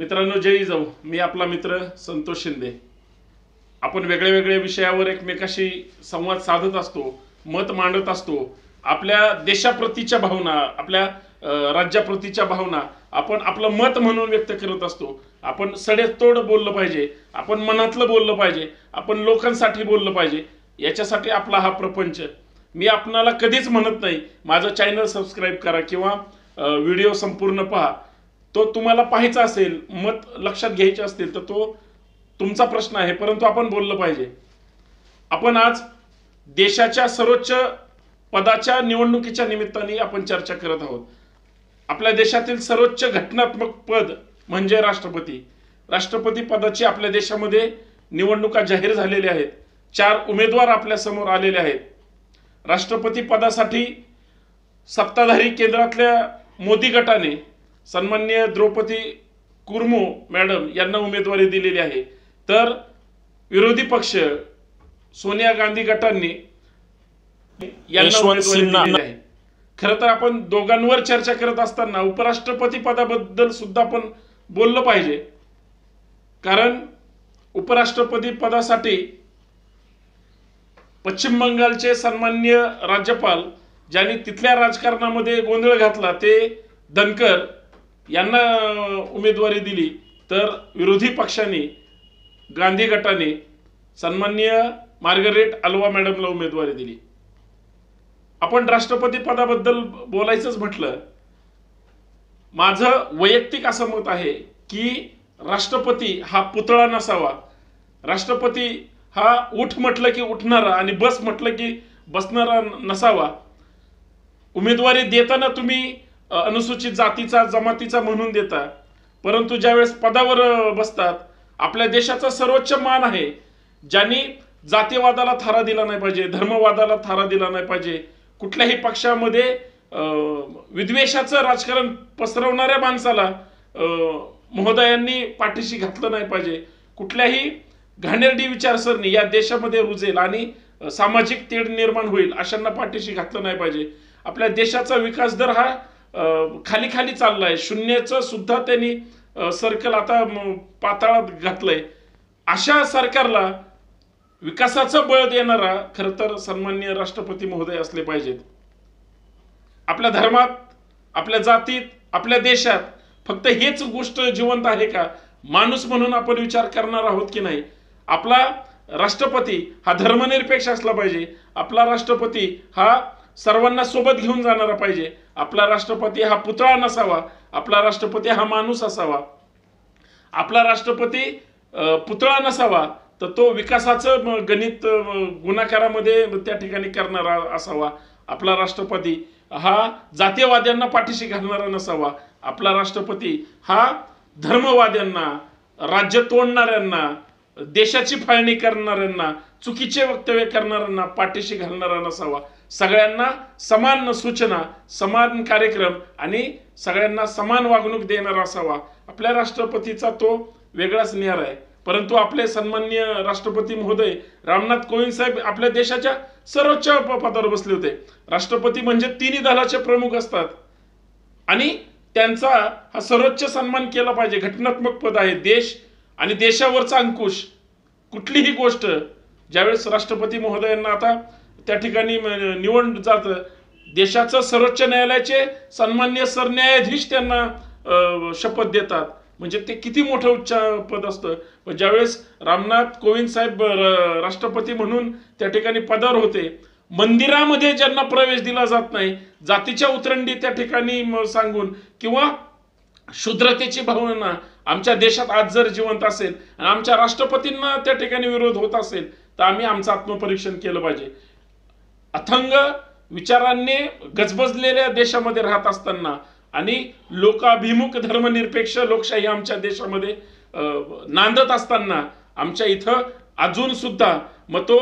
मित्रांनो जय जाऊ. मी आपला मित्र संतोष शिंदे. आपण वेगळ्या वेगळ्या विषयावर एकमेकाशी संवाद साधत असतो मत मांडत असतो. आपल्या देशाप्रतीच्या भावना आपल्या राज्याप्रतीच्या भावना आपण आपलं मत म्हणून व्यक्त करत असतो. आपण सडेतोड बोललं पाहिजे आपण मनातलं बोललं पाहिजे आपण लोकांसाठी बोललं पाहिजे याच्यासाठी आपला हा प्रपंच. मी आपणाला कधीच म्हणत नाही माझं चॅनल सबस्क्राईब करा किंवा व्हिडिओ संपूर्ण पहा. तो तुम्हाला पाहायचा असेल मत लक्षात घ्यायचे असतील तर तो तुमचा प्रश्न आहे. परंतु आपण बोललं पाहिजे. आपण आज देशाच्या सर्वोच्च पदाच्या निवडणुकीच्या निमित्ताने आपण चर्चा करत आहोत. आपल्या देशातील सर्वोच्च घटनात्मक पद म्हणजे राष्ट्रपती. राष्ट्रपती पदाची आपल्या देशामध्ये निवडणुका जाहीर झालेल्या आहेत. चार उमेदवार आपल्यासमोर आलेले आहेत. राष्ट्रपती पदासाठी सत्ताधारी केंद्रातल्या मोदी गटाने सन्मान्य द्रौपदी कुर्मू मॅडम यांना उमेदवारी दिलेली आहे. तर विरोधी पक्ष सोनिया गांधी गटांनी यांना आहे. खरं तर आपण दोघांवर चर्चा करत असताना उपराष्ट्रपती पदाबद्दल सुद्धा आपण बोललं पाहिजे. कारण उपराष्ट्रपती पदासाठी पश्चिम बंगालचे सन्मान्य राज्यपाल ज्यांनी तिथल्या राजकारणामध्ये गोंधळ घातला ते धनकर यांना उमेदवारी दिली तर विरोधी पक्षाने गांधी गटाने सन्माननीय मार्गरेट अल्वा मॅडमला उमेदवारी दिली. आपण राष्ट्रपती पदाबद्दल बोलायचंच म्हटलं. माझं वैयक्तिक असं मत आहे की राष्ट्रपती हा पुतळा नसावा. राष्ट्रपती हा उठ म्हटलं की उठणारा आणि बस म्हटलं की बसणारा नसावा. उमेदवारी देताना तुम्ही अनुसूचित जातीचा जमातीचा म्हणून देता परंतु ज्यावेळेस पदावर बसतात आपल्या देशाचा सर्वोच्च मान आहे ज्यांनी जातीवादाला थारा दिला नाही पाहिजे धर्मवादाला थारा दिला नाही पाहिजे कुठल्याही पक्षामध्ये विद्वेषाचं राजकारण पसरवणाऱ्या माणसाला महोदयांनी पाठीशी घातलं नाही पाहिजे. कुठल्याही घाणेरडी विचारसरणी या देशामध्ये रुजेल आणि सामाजिक तेढ निर्माण होईल अशांना पाठीशी घातलं नाही पाहिजे. आपल्या देशाचा विकास दर हा खाली खाली चाललाय. शून्याचं सुद्धा त्यांनी सर्कल आता म, पाताळात घातलंय. अशा सरकारला विकासाचं बळ देणारा खरं तर सन्मान्य राष्ट्रपती महोदय असले पाहिजेत. आपल्या धर्मात आपल्या जातीत आपल्या देशात फक्त हेच गोष्ट जिवंत आहे का? माणूस म्हणून आपण विचार करणार आहोत की नाही? आपला राष्ट्रपती हा धर्मनिरपेक्ष असला पाहिजे. आपला राष्ट्रपती हा सर्वांना सोबत घेऊन जाणारा पाहिजे. आपला राष्ट्रपती हा पुतळा नसावा आपला राष्ट्रपती हा माणूस असावा. आपला राष्ट्रपती पुतळा नसावा तर तो विकासाचं गणित गुणाकारामध्ये त्या ठिकाणी करणारा असावा. आपला राष्ट्रपती हा जातीयवाद्यांना पाठीशी घालणारा नसावा. आपला राष्ट्रपती हा धर्मवाद्यांना राज्य तोडणाऱ्यांना देशाची फाळणी करणाऱ्यांना चुकीचे वक्तव्य करणाऱ्यांना पाठीशी घालणारा नसावा. सगळ्यांना समान सूचना समान कार्यक्रम आणि सगळ्यांना समान वागणूक देणारा असावा. आपल्या राष्ट्रपतीचा तो वेगळाच निहार आहे. परंतु आपले सन्मान्य राष्ट्रपती महोदय रामनाथ कोविंद साहेब आपल्या देशाच्या सर्वोच्च पदावर बसले होते. राष्ट्रपती म्हणजे तिन्ही दलाचे प्रमुख असतात. आणि त्यांचा हा सर्वोच्च सन्मान केला पाहिजे. घटनात्मक पद आहे देश आणि देशावरचा अंकुश. कुठलीही गोष्ट ज्यावेळेस राष्ट्रपती महोदयांना आता त्या ठिकाणी निवड जातं. देशाचं सर्वोच्च न्यायालयाचे सन्मान्य सरन्यायाधीश त्यांना शपथ देतात. म्हणजे ते किती मोठं उच्च पद असतं. पण ज्यावेळेस रामनाथ कोविंद साहेब राष्ट्रपती म्हणून त्या ठिकाणी पदावर होते मंदिरामध्ये ज्यांना प्रवेश दिला जात नाही जातीच्या उतरंडी त्या ठिकाणी सांगून किंवा शुद्रतेची भावना आमच्या देशात आज जर जिवंत असेल आणि आमच्या राष्ट्रपतींना त्या ठिकाणी विरोध होत असेल तर आम्ही आमचं आत्मपरीक्षण केलं पाहिजे. अथंग विचारांनी गजबजलेल्या देशामध्ये राहत असताना आणि लोकाभिमुख धर्मनिरपेक्ष लोकशाही आमच्या देशामध्ये नांदत असताना आमच्या इथं अजून सुद्धा मग तो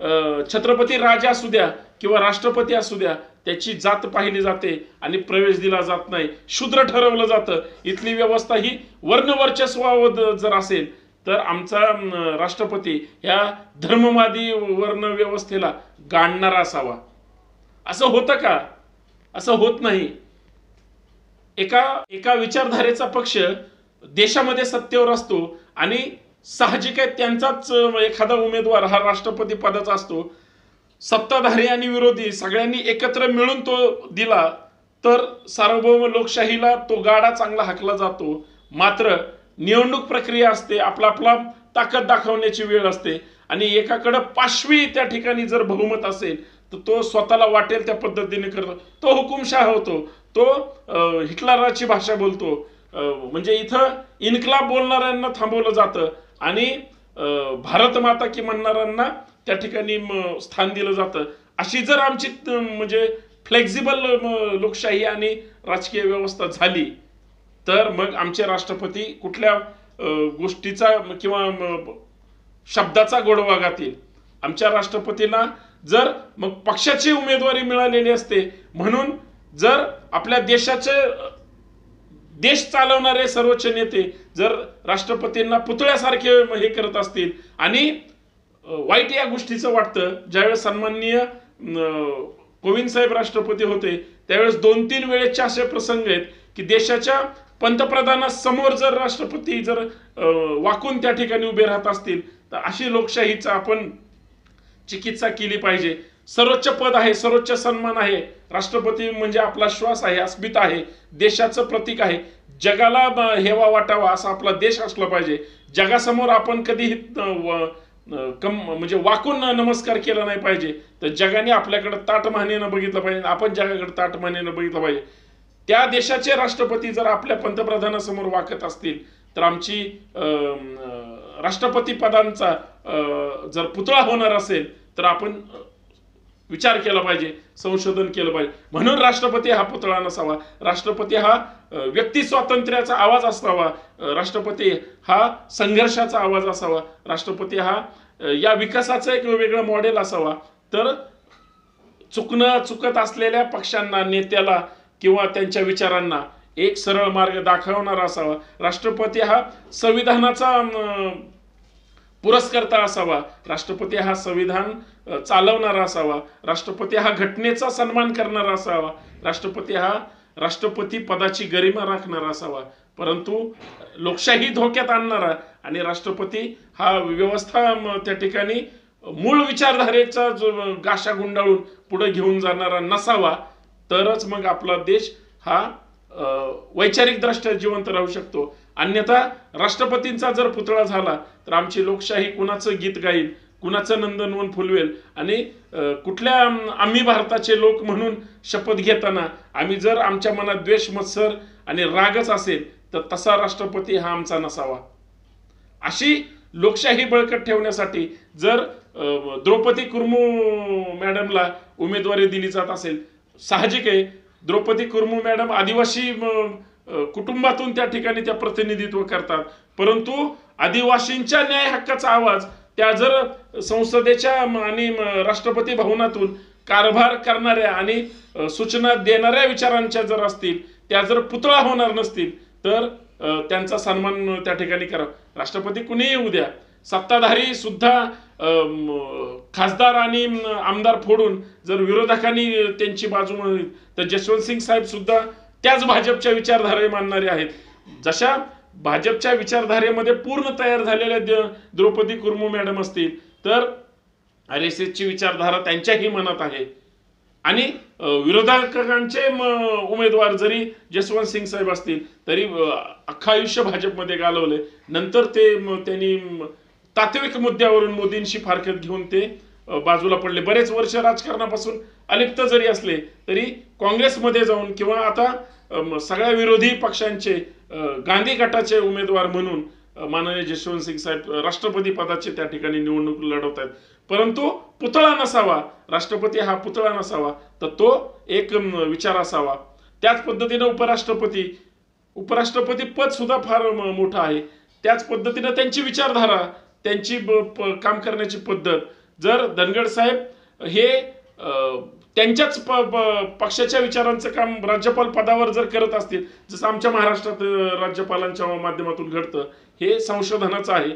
अं, छत्रपती राजा असू द्या किंवा राष्ट्रपती असू द्या त्याची जात पाहिली जाते आणि प्रवेश दिला जात नाही. शूद्र ठरवलं जातं. इथली व्यवस्था ही वर्णवर्चस्वावर जर असेल तर आमचा राष्ट्रपती ह्या धर्मवादी वर्ण व्यवस्थेला असावा. असं होतं का? असं होत नाही. एका एका विचारधारेचा पक्ष देशामध्ये सत्तेवर असतो आणि साहजिक आहे त्यांचाच एखादा उमेदवार हा राष्ट्रपती पदाचा असतो. सत्ताधारी आणि विरोधी सगळ्यांनी एकत्र मिळून तो दिला तर सार्वभौम लोकशाहीला तो गाडा चांगला हाकला जातो. मात्र निवडणूक प्रक्रिया असते आपला आपला ताकद दाखवण्याची वेळ असते. आणि एकाकडं पाशवी त्या ठिकाणी जर बहुमत असेल तर तो स्वतःला वाटेल त्या पद्धतीने करतो तो हुकुमशाह होतो. तो हिटलराची भाषा बोलतो. म्हणजे इथं इन्कलाब बोलणाऱ्यांना थांबवलं जातं. आणि भारत माता की म्हणणाऱ्यांना त्या ठिकाणी स्थान दिलं जातं. अशी जर आमची म्हणजे फ्लेक्झिबल लोकशाही आणि राजकीय व्यवस्था झाली तर मग आमचे राष्ट्रपती कुठल्या गोष्टीचा किंवा शब्दाचा गोडवा गातील आमच्या राष्ट्रपतींना जर मग पक्षाची उमेदवारी मिळालेली असते म्हणून जर आपल्या देशाचे देश चालवणारे सर्वोच्च नेते जर राष्ट्रपतींना पुतळ्यासारखे हे करत असतील आणि वाईट या गोष्टीचं वाटतं ज्यावेळेस सन्माननीय कोविंद साहेब राष्ट्रपती होते त्यावेळेस दोन तीन वेळेचे असे प्रसंग आहेत की देशाच्या पंतप्रधानासमोर जर राष्ट्रपती जर वाकून त्या ठिकाणी उभे राहत असतील तर अशी लोकशाहीचा आपण चिकित्सा केली पाहिजे. सर्वोच्च पद आहे सर्वोच्च सन्मान आहे. राष्ट्रपती म्हणजे आपला श्वास आहे अस्मिता आहे देशाचं प्रतीक आहे. जगाला हेवा वाटावा असा आपला देश असला पाहिजे. जगासमोर आपण कधीही कम म्हणजे वाकून नमस्कार केला नाही पाहिजे. तर जगाने आपल्याकडे ताटमानेनं बघितलं पाहिजे. आपण जगाकडे ताटमानेनं बघितलं पाहिजे. त्या देशाचे राष्ट्रपती जर आपल्या पंतप्रधानासमोर वाकत असतील तर आमची राष्ट्रपती पदांचा जर पुतळा होणार असेल तर आपण विचार केला पाहिजे संशोधन केलं पाहिजे. म्हणून राष्ट्रपती हा पुतळा नसावा. राष्ट्रपती हा व्यक्ती स्वातंत्र्याचा आवाज असावा. राष्ट्रपती हा संघर्षाचा आवाज असावा. राष्ट्रपती हा या विकासाचं एक वेगळं मॉडेल असावा. तर चुकणं चुकत असलेल्या पक्षांना नेत्याला किंवा त्यांच्या विचारांना एक सरळ मार्ग दाखवणारा असावा. राष्ट्रपती हा संविधानाचा पुरस्कर्ता असावा. राष्ट्रपती हा संविधान चालवणारा असावा. राष्ट्रपती हा घटनेचा सन्मान करणारा असावा. राष्ट्रपती हा राष्ट्रपती पदाची गरिमा राखणारा असावा. परंतु लोकशाही धोक्यात आणणारा आणि राष्ट्रपती हा व्यवस्था त्या ठिकाणी मूळ विचारधारेचा जो गाशा गुंडाळून पुढे घेऊन जाणारा नसावा तरच मग आपला देश हा वैचारिकदृष्ट्या जिवंत राहू शकतो. अन्यथा राष्ट्रपतींचा जर पुतळा झाला तर आमची लोकशाही कुणाचं गीत गाईल कुणाचं नंदनवन फुलवेल? आणि कुठल्या आम्ही भारताचे लोक म्हणून शपथ घेताना आम्ही जर आमच्या मनात द्वेष मत्सर आणि रागच असेल तर तसा राष्ट्रपती हा आमचा नसावा. अशी लोकशाही बळकट ठेवण्यासाठी जर द्रौपदी कुर्मू मॅडमला उमेदवारी दिली जात असेल साहजिक आहे. द्रौपदी कुर्मू मॅडम आदिवासी कुटुंबातून त्या ठिकाणी त्या प्रतिनिधित्व करतात. परंतु आदिवासींच्या न्याय हक्काचा आवाज त्या जर संसदेच्या आणि राष्ट्रपती भवनातून कारभार करणाऱ्या आणि सूचना देणाऱ्या विचारांच्या जर असतील त्या जर पुतळा होणार नसतील तर त्यांचा सन्मान त्या ठिकाणी करा. राष्ट्रपती कुणीही येऊ द्या. सत्ताधारी सुद्धा खासदार आणि आमदार फोडून जर विरोधकांनी त्यांची बाजू मांडली, तर जसवंत सिंग साहेब सुद्धा त्याच भाजपच्या विचारधारे मानणारे आहेत. जशा भाजपच्या विचारधारेमध्ये पूर्ण तयार झालेल्या द्रौपदी कुर्मू मॅडम असतील तर आर एस एसची विचारधारा त्यांच्याही मनात आहे. आणि विरोधकांचे उमेदवार जरी जसवंत सिंग साहेब असतील तरी अख्खा आयुष्य भाजपमध्ये घालवले नंतर ते त्यांनी तात्विक मुद्द्यावरून मोदींशी फारकत घेऊन ते बाजूला पडले. बरेच वर्ष राजकारणापासून अलिप्त जरी असले तरी काँग्रेसमध्ये जाऊन किंवा आता सगळ्या विरोधी पक्षांचे गांधी गटाचे उमेदवार म्हणून माननीय जसवंत सिंग साहेब राष्ट्रपती पदाचे त्या ठिकाणी निवडणूक लढवत आहेत परंतु पुतळा नसावा राष्ट्रपती हा पुतळा नसावा तर तो एक विचार असावा. त्याच पद्धतीनं उपराष्ट्रपती उपराष्ट्रपती पद सुद्धा फार मोठं आहे. त्याच पद्धतीनं त्यांची विचारधारा त्यांची ब- प- काम करण्याची पद्धत. जर धनगड साहेब हे त्यांच्याच प- प- पक्षाच्या विचारांचं काम राज्यपाल पदावर जर करत असतील जसं आमच्या महाराष्ट्रात राज्यपालांच्या माध्यमातून घडतं हे संशोधनाचं आहे.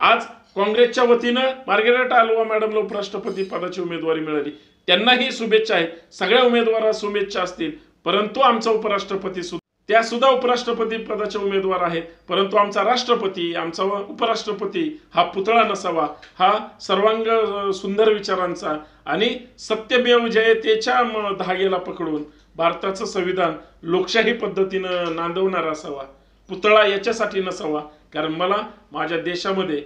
आज काँग्रेसच्या वतीनं मार्गरेट आल्वा मॅडमला उपराष्ट्रपती पदाची उमेदवारी मिळाली. त्यांनाही शुभेच्छा आहे. सगळ्या उमेदवारा शुभेच्छा असतील. परंतु आमचा उपराष्ट्रपती सुद्धा त्या सुद्धा उपराष्ट्रपती पदाचे उमेदवार आहेत. परंतु आमचा राष्ट्रपती आमचा उपराष्ट्रपती हा पुतळा नसावा. हा सर्वांग सुंदर विचारांचा आणि सत्यमेव जयतेच्या धागेला पकडून भारताचं संविधान लोकशाही पद्धतीनं नांदवणारा असावा. पुतळा याच्यासाठी नसावा. कारण मला माझ्या देशामध्ये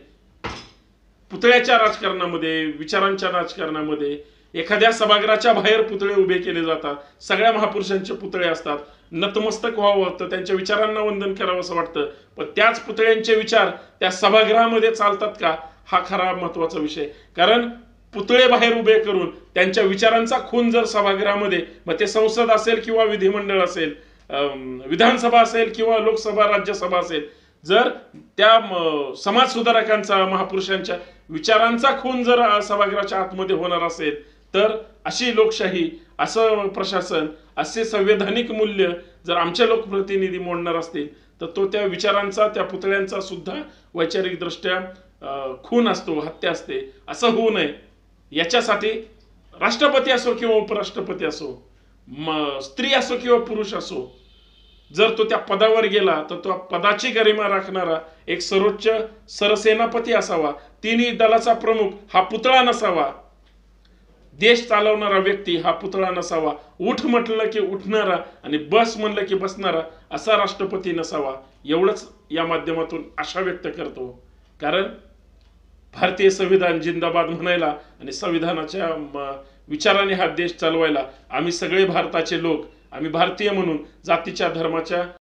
पुतळ्याच्या राजकारणामध्ये विचारांच्या राजकारणामध्ये एखाद्या सभागृहाच्या बाहेर पुतळे उभे केले जातात. सगळ्या महापुरुषांचे पुतळे असतात. नतमस्तक व्हावं तर त्यांच्या विचारांना वंदन करावं असं वाटतं. पण त्याच पुतळ्यांचे विचार त्या सभागृहामध्ये चालतात का? हा खरा महत्त्वाचा विषय. कारण पुतळे बाहेर उभे करून त्यांच्या विचारांचा खून जर सभागृहामध्ये मग ते संसद असेल किंवा विधिमंडळ असेल अं, विधानसभा असेल किंवा लोकसभा राज्यसभा असेल जर त्या समाज सुधारकांचा महापुरुषांच्या विचारांचा खून जर सभागृहाच्या आतमध्ये होणार असेल तर अशी लोकशाही असं प्रशासन असे संवैधानिक मूल्य जर आमच्या लोकप्रतिनिधी मोडणार असतील तर तो त्या विचारांचा त्या पुतळ्यांचा सुद्धा वैचारिकदृष्ट्या खून असतो हत्या असते असं होऊ नये. याच्यासाठी राष्ट्रपती असो किंवा उपराष्ट्रपती असो म स्त्री असो किंवा पुरुष असो जर तो त्या पदावर गेला तर तो पदाची गरिमा राखणारा एक सर्वोच्च सरसेनापती असावा. तिन्ही दलाचा प्रमुख हा पुतळा नसावा. देश चालवणारा व्यक्ती हा पुतळा नसावा. उठ म्हटलं की उठणारा आणि बस म्हणलं की बसणारा असा राष्ट्रपती नसावा. एवढंच या माध्यमातून आशा व्यक्त करतो. कारण भारतीय संविधान जिंदाबाद म्हणायला आणि संविधानाच्या विचाराने हा देश चालवायला आम्ही सगळे भारताचे लोक आम्ही भारतीय म्हणून जातीच्या धर्माच्या